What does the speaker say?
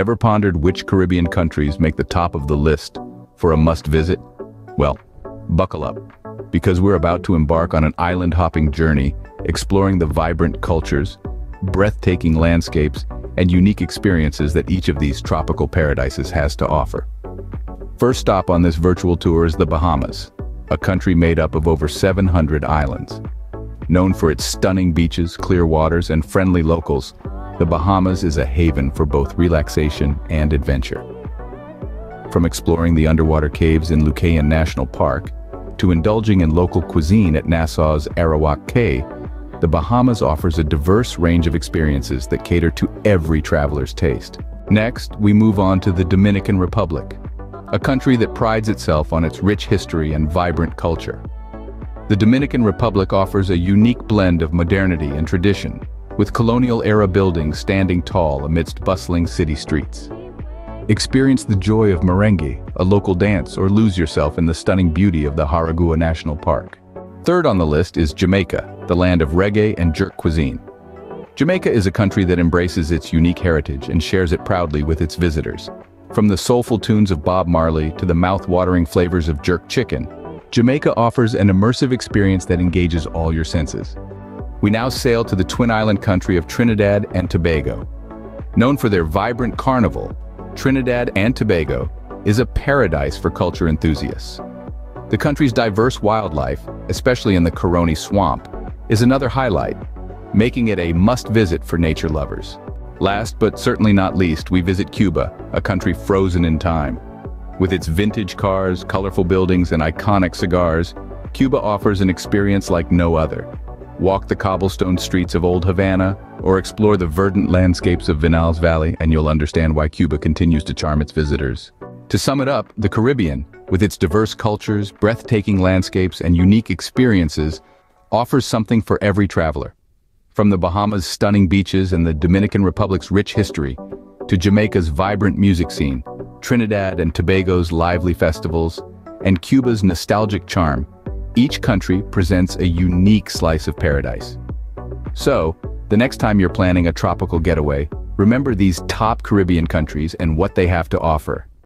Ever pondered which Caribbean countries make the top of the list for a must-visit? Well, buckle up, because we're about to embark on an island-hopping journey, exploring the vibrant cultures, breathtaking landscapes, and unique experiences that each of these tropical paradises has to offer. First stop on this virtual tour is the Bahamas, a country made up of over 700 islands. Known for its stunning beaches, clear waters, and friendly locals, the Bahamas is a haven for both relaxation and adventure. From exploring the underwater caves in Lucayan National Park, to indulging in local cuisine at Nassau's Arawak Cay, the Bahamas offers a diverse range of experiences that cater to every traveler's taste. Next, we move on to the Dominican Republic, a country that prides itself on its rich history and vibrant culture. The Dominican Republic offers a unique blend of modernity and tradition, with colonial-era buildings standing tall amidst bustling city streets. Experience the joy of merengue, a local dance, or lose yourself in the stunning beauty of the Jaragua National Park. Third on the list is Jamaica, the land of reggae and jerk cuisine. Jamaica is a country that embraces its unique heritage and shares it proudly with its visitors. From the soulful tunes of Bob Marley to the mouth-watering flavors of jerk chicken, Jamaica offers an immersive experience that engages all your senses. We now sail to the twin island country of Trinidad and Tobago. Known for their vibrant carnival, Trinidad and Tobago is a paradise for culture enthusiasts. The country's diverse wildlife, especially in the Caroni Swamp, is another highlight, making it a must-visit for nature lovers. Last but certainly not least, we visit Cuba, a country frozen in time. With its vintage cars, colorful buildings, and iconic cigars, Cuba offers an experience like no other walk the cobblestone streets of Old Havana, or explore the verdant landscapes of Vinales Valley and you'll understand why Cuba continues to charm its visitors. To sum it up, the Caribbean, with its diverse cultures, breathtaking landscapes, and unique experiences, offers something for every traveler. From the Bahamas' stunning beaches and the Dominican Republic's rich history, to Jamaica's vibrant music scene, Trinidad and Tobago's lively festivals, and Cuba's nostalgic charm, each country presents a unique slice of paradise. So, the next time you're planning a tropical getaway, remember these top Caribbean countries and what they have to offer.